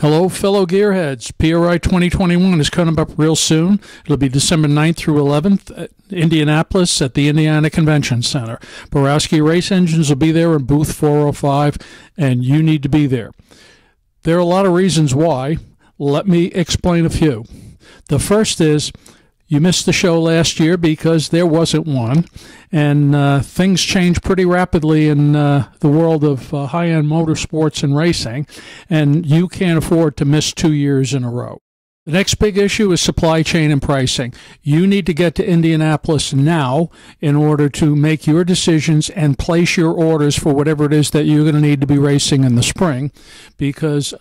Hello, fellow gearheads. PRI 2021 is coming up real soon. It'll be December 9th through 11th at Indianapolis at the Indiana Convention Center. Borowski Race Engines will be there in booth 405, and you need to be there. There are a lot of reasons why. Let me explain a few. The first is you missed the show last year because there wasn't one, and uh, things change pretty rapidly in uh, the world of uh, high end motorsports and racing, and you can't afford to miss two years in a row. The next big issue is supply chain and pricing. You need to get to Indianapolis now in order to make your decisions and place your orders for whatever it is that you're going to need to be racing in the spring because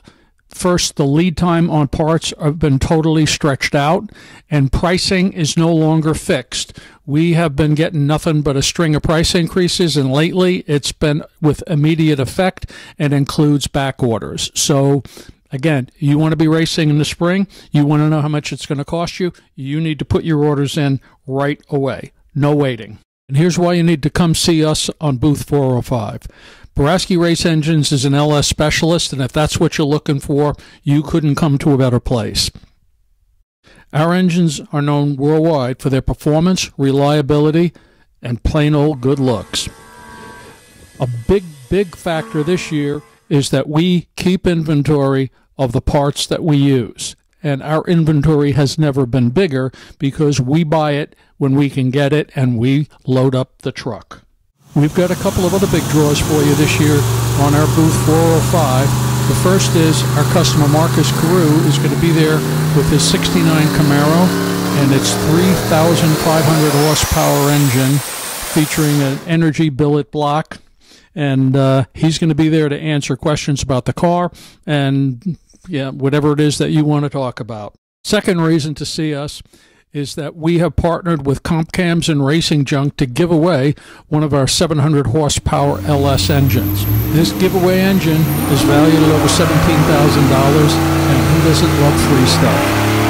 First, the lead time on parts have been totally stretched out, and pricing is no longer fixed. We have been getting nothing but a string of price increases, and lately it's been with immediate effect and includes back orders. So, again, you want to be racing in the spring, you want to know how much it's going to cost you, you need to put your orders in right away. No waiting. And here's why you need to come see us on booth 405. Borowski Race Engines is an LS specialist, and if that's what you're looking for, you couldn't come to a better place. Our engines are known worldwide for their performance, reliability, and plain old good looks. A big, big factor this year is that we keep inventory of the parts that we use. And our inventory has never been bigger because we buy it when we can get it and we load up the truck. We've got a couple of other big draws for you this year on our booth 405. The first is our customer Marcus Carew is going to be there with his 69 Camaro and its 3,500 horsepower engine featuring an energy billet block. And uh, he's going to be there to answer questions about the car and yeah, whatever it is that you want to talk about. Second reason to see us is that we have partnered with CompCams and Racing Junk to give away one of our 700 horsepower LS engines. This giveaway engine is valued at over $17,000 and who doesn't love free stuff?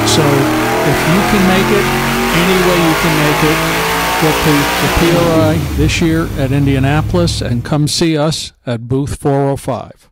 So if you can make it, any way you can make it, get to the PRI this year at Indianapolis and come see us at booth 405.